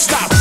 stop.